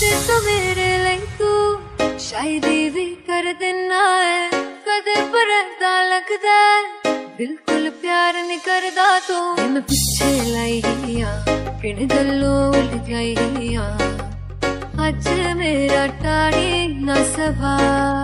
दे सवेरे लई तू शायदी भी कर देना है कदे पर ऐसा है। बिल्कुल प्यार नहीं करदा तू। तो। मैं पीछे लाई ही किन गल्लो उलझ गई ही आ मेरा टाड़ी ना सभा।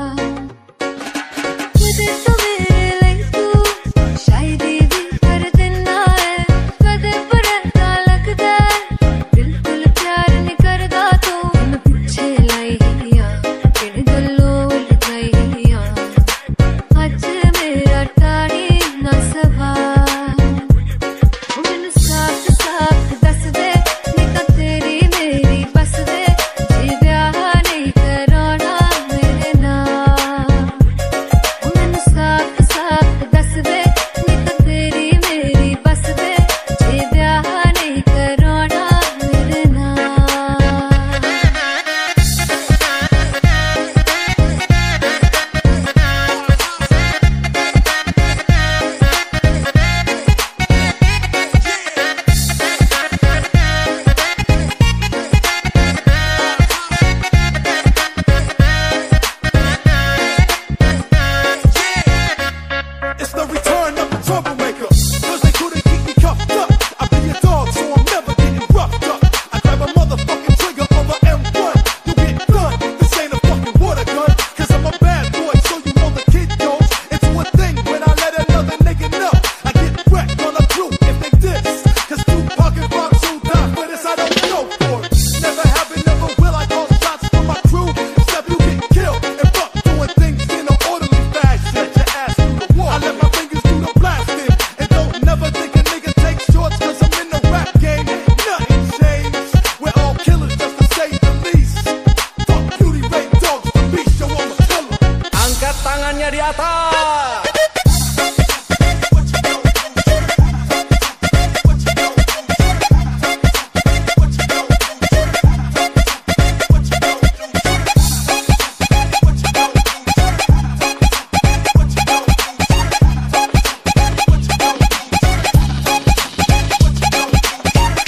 किया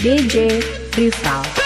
DJ Freestyle.